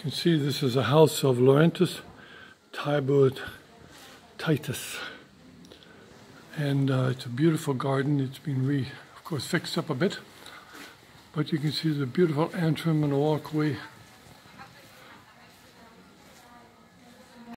You can see this is a house of Laurentus Tiburt Titus. And uh, it's a beautiful garden. It's been re, of course, fixed up a bit. But you can see the beautiful atrium and a walkway